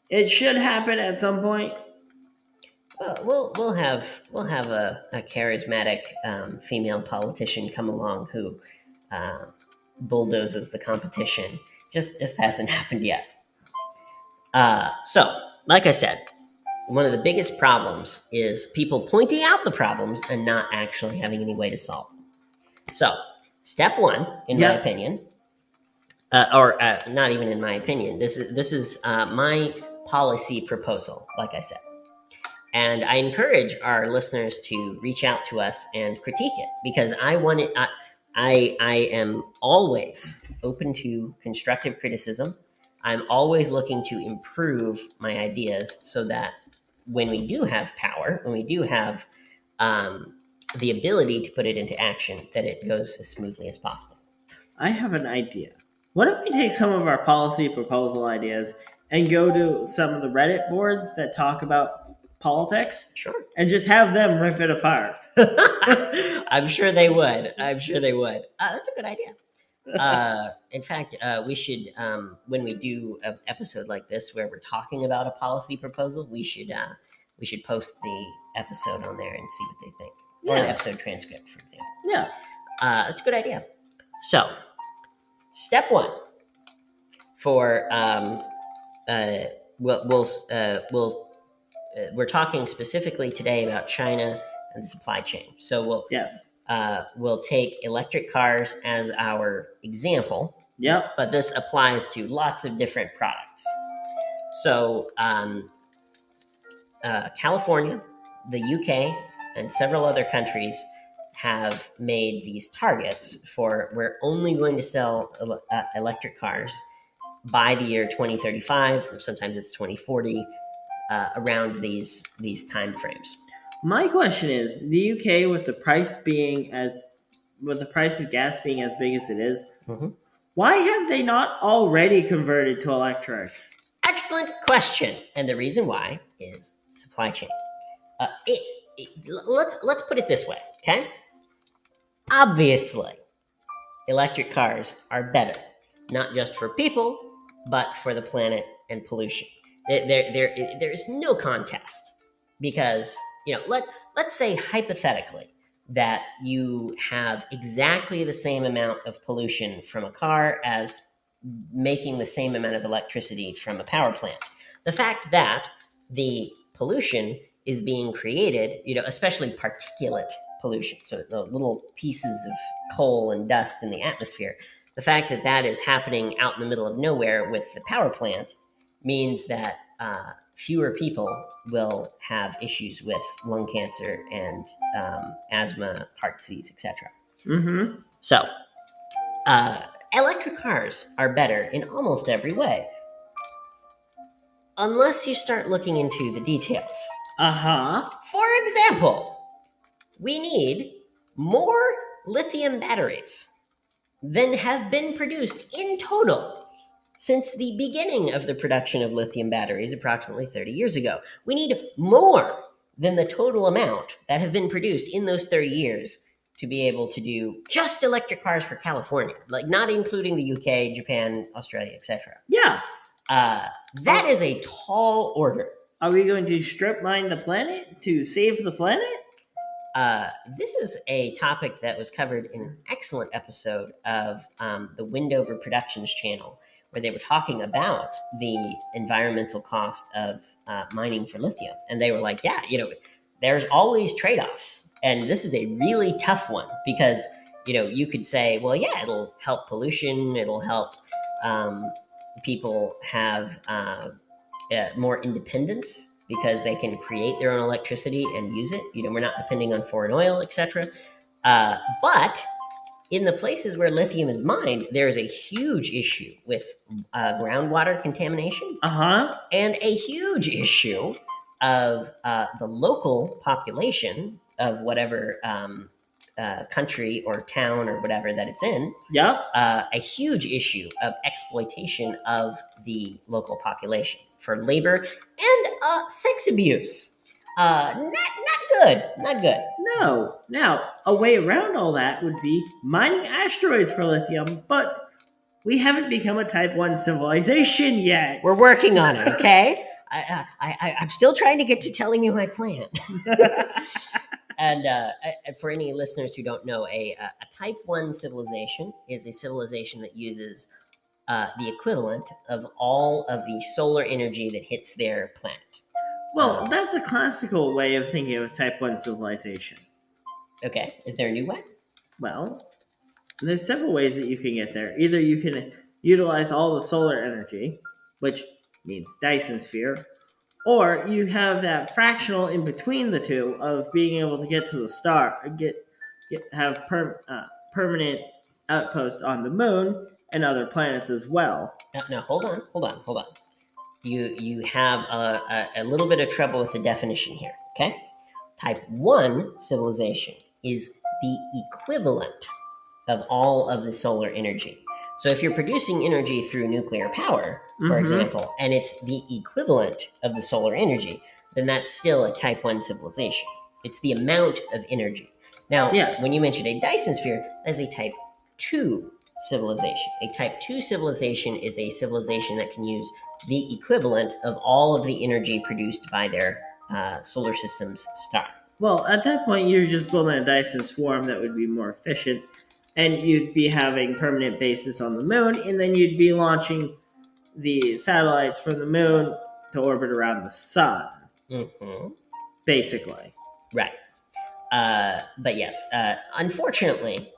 It should happen at some point. well, we'll we'll have we'll have a, a charismatic um, female politician come along who uh, bulldozes the competition. Just this hasn't happened yet. Uh, so, like I said, one of the biggest problems is people pointing out the problems and not actually having any way to solve them. So, step one, in my opinion, uh, or uh, not even in my opinion, this is this is uh, my policy proposal. Like I said, and I encourage our listeners to reach out to us and critique it because I want it. I, I I am always open to constructive criticism. I'm always looking to improve my ideas so that when we do have power, when we do have um, the ability to put it into action, that it goes as smoothly as possible. I have an idea. What if we take some of our policy proposal ideas and go to some of the Reddit boards that talk about politics Sure. and just have them rip it apart? I'm sure they would. I'm sure they would. Uh, that's a good idea. Uh, in fact, uh, we should, um, when we do an episode like this where we're talking about a policy proposal, we should uh, we should post the episode on there and see what they think, or the episode transcript, for example. Yeah. Uh, that's a good idea. So, step one for um, uh, we'll we'll uh, we'll uh, we're talking specifically today about China and the supply chain. So we'll Yes. Uh, we'll take electric cars as our example, Yep. but this applies to lots of different products. So, um, uh, California, the UK, and several other countries have made these targets for we're only going to sell uh, electric cars by the year 2035, or sometimes it's 2040, uh, around these these time frames. My question is, the UK with the price being as with the price of gas being as big as it is, Mhm. why have they not already converted to electric? Excellent question, and the reason why is supply chain. Uh, it, it- let's let's put it this way, okay? Obviously, electric cars are better, not just for people, but for the planet and pollution. There, there, there, there is no contest because you know. Let's let's say hypothetically that you have exactly the same amount of pollution from a car as making the same amount of electricity from a power plant. The fact that the pollution is being created, you know, especially particulate pollution, so the little pieces of coal and dust in the atmosphere, the fact that that is happening out in the middle of nowhere with the power plant means that uh, fewer people will have issues with lung cancer and um, asthma, heart disease, etc. Mm-hmm. So, uh, electric cars are better in almost every way. Unless you start looking into the details. Uh-huh. For example, we need more lithium batteries than have been produced in total since the beginning of the production of lithium batteries approximately 30 years ago. We need more than the total amount that have been produced in those 30 years to be able to do just electric cars for California, like not including the UK, Japan, Australia, etc. Yeah. Uh, that is a tall order. Are we going to strip mine the planet to save the planet? Uh, this is a topic that was covered in an excellent episode of um, the Wendover Productions channel, where they were talking about the environmental cost of uh, mining for lithium. And they were like, yeah, you know, there's always trade offs. And this is a really tough one because, you know, you could say, well, yeah, it'll help pollution, it'll help um, people have uh, uh, more independence because they can create their own electricity and use it. You know, we're not depending on foreign oil, etc. Uh, but in the places where lithium is mined, there is a huge issue with uh, groundwater contamination Uh-huh. and a huge issue of uh, the local population of whatever um, uh, country or town or whatever that it's in Yep. uh, a huge issue of exploitation of the local population for labor and uh, sex abuse. Uh, not not good, not good. No. Now, a way around all that would be mining asteroids for lithium, but we haven't become a type 1 civilization yet. We're working on it, okay? I, I, I, I'm still trying to get to telling you my plan. and uh, uh, for any listeners who don't know, a, a type 1 civilization is a civilization that uses uh, the equivalent of all of the solar energy that hits their planet. Well, that's a classical way of thinking of type 1 civilization. Okay, is there a new way? Well, there's several ways that you can get there. Either you can utilize all the solar energy, which means Dyson sphere, or you have that fractional in between the two of being able to get to the star, get get have per, uh, permanent outpost on the moon and other planets as well. Now, now hold on, hold on, hold on. You you have a, a, a little bit of trouble with the definition here. Okay, type one civilization is the equivalent of all of the solar energy. So if you're producing energy through nuclear power, for Mhm. example, and it's the equivalent of the solar energy, then that's still a type one civilization. It's the amount of energy. Now, Yes. when you mentioned a Dyson sphere, that's a type two civilization. A type 2 civilization is a civilization that can use the equivalent of all of the energy produced by their uh, solar system's star. Well, at that point, you're just building a Dyson swarm that would be more efficient, and you'd be having permanent bases on the moon, and then you'd be launching the satellites from the moon to orbit around the sun, hmm basically. Right. Uh, but yes, uh, unfortunately,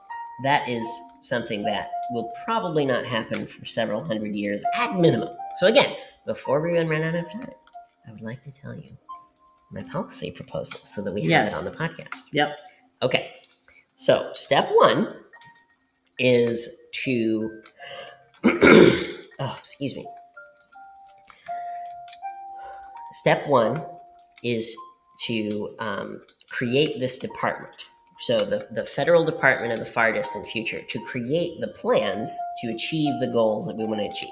that is something that will probably not happen for several hundred years at minimum. So, again, before we run out of time, I would like to tell you my policy proposal so that we have Yes. it on the podcast. Yep. Okay. So, step one is to. oh, excuse me. Step one is to um, create this department. So, the, the federal department of the far distant future to create the plans to achieve the goals that we want to achieve.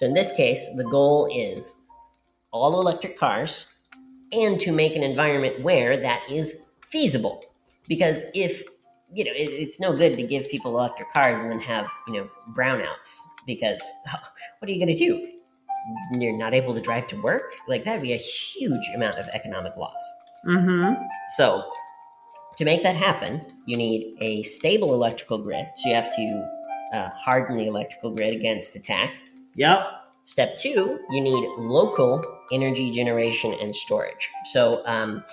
So, in this case, the goal is all electric cars and to make an environment where that is feasible. Because if you know it, it's no good to give people electric cars and then have you know brownouts because what are you going to do? You're not able to drive to work? Like that'd be a huge amount of economic loss. Mm-hmm. so to make that happen you need a stable electrical grid. So you have to uh, harden the electrical grid against attack Yep. Step two, you need local energy generation and storage. So, um,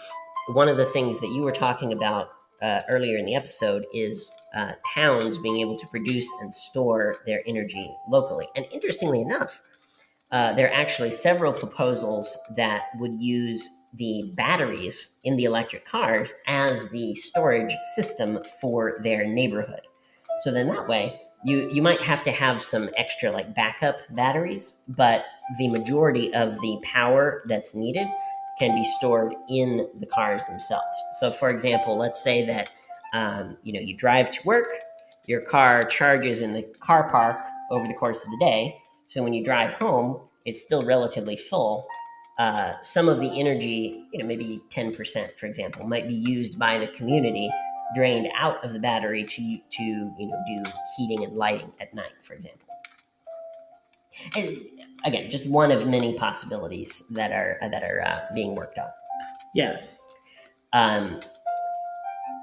one of the things that you were talking about uh, earlier in the episode is uh, towns being able to produce and store their energy locally. And interestingly enough, uh, there are actually several proposals that would use the batteries in the electric cars as the storage system for their neighborhood. So then that way, you you might have to have some extra like backup batteries, but the majority of the power that's needed can be stored in the cars themselves. So, for example, let's say that um, you know you drive to work, your car charges in the car park over the course of the day. So when you drive home, it's still relatively full. Uh, some of the energy, you know, maybe 10%, for example, might be used by the community, drained out of the battery to, to you know, do heating and lighting at night, for example. And again, just one of many possibilities that are that are uh, being worked on. Yes. Um,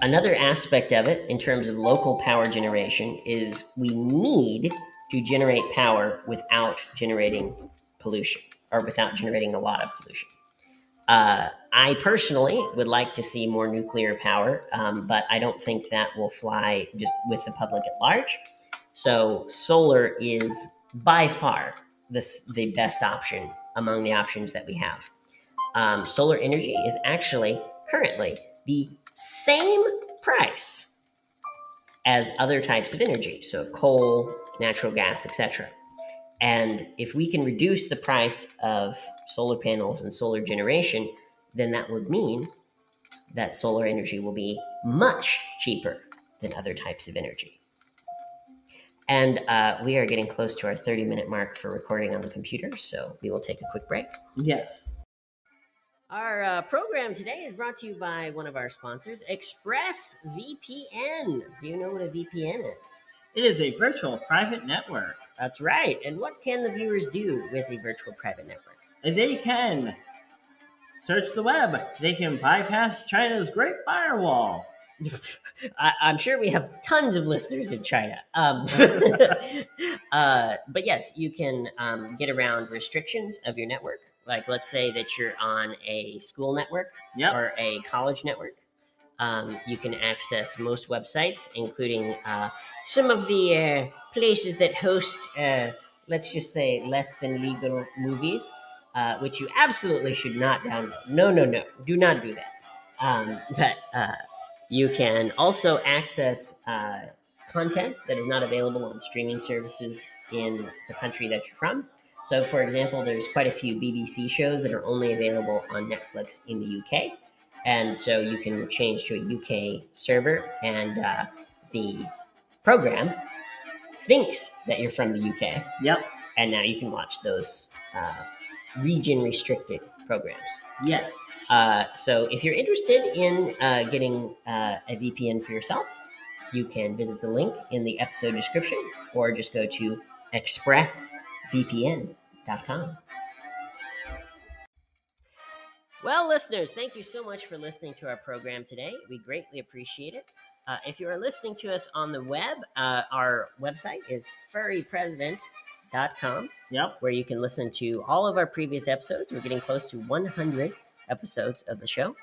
another aspect of it, in terms of local power generation, is we need to generate power without generating pollution or without generating a lot of pollution. Uh, I personally would like to see more nuclear power, um, but I don't think that will fly just with the public at large. So solar is by far this the best option among the options that we have. Um, solar energy is actually currently the same price as other types of energy, so coal, natural gas, etc. And if we can reduce the price of solar panels and solar generation, then that would mean that solar energy will be much cheaper than other types of energy. And uh, we are getting close to our 30 minute mark for recording on the computer, so we will take a quick break. Yes. Our uh, program today is brought to you by one of our sponsors, ExpressVPN. Do you know what a VPN is? It is a virtual private network. That's right. And what can the viewers do with a virtual private network? They can search the web. They can bypass China's Great Firewall. I, I'm sure we have tons of listeners in China. Um, uh, but yes, you can um, get around restrictions of your network. Like, let's say that you're on a school network Yep. or a college network. Um, you can access most websites, including uh, some of the uh, places that host, uh, let's just say, less than legal movies, uh, which you absolutely should not download. No, no, no. Do not do that. Um, but uh, you can also access uh, content that is not available on streaming services in the country that you're from. So, for example, there's quite a few BBC shows that are only available on Netflix in the UK. And so you can change to a UK server, and uh, the program thinks that you're from the UK, Yep. and now you can watch those uh, region restricted programs. Yes. Uh, so if you're interested in uh, getting uh, a VPN for yourself, you can visit the link in the episode description or just go to expressvpn.com. Well, listeners, thank you so much for listening to our program today. We greatly appreciate it. Uh, if you are listening to us on the web, uh, our website is furrypresident.com Yep. where you can listen to all of our previous episodes. We're getting close to 100 episodes of the show.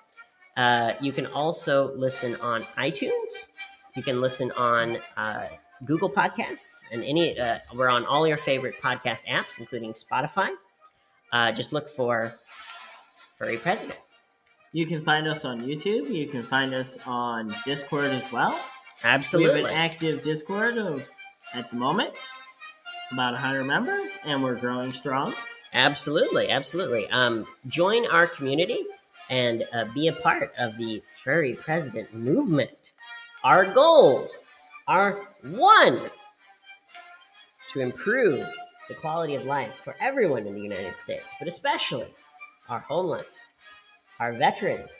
Uh, you can also listen on iTunes. You can listen on uh, Google Podcasts and any. Uh, we're on all your favorite podcast apps, including Spotify. Uh, just look for Furry President. You can find us on YouTube. You can find us on Discord as well. Absolutely. We have an active Discord of, at the moment, about 100 members, and we're growing strong. Absolutely, absolutely. Um, join our community and uh, be a part of the furry president movement. Our goals are one to improve the quality of life for everyone in the United States, but especially our homeless, our veterans,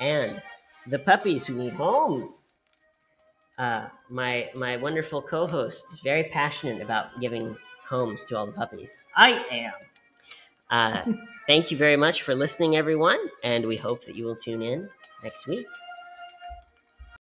and the puppies who need homes. Uh, my my wonderful co-host is very passionate about giving homes to all the puppies. I am. Uh, thank you very much for listening, everyone, and we hope that you will tune in next week.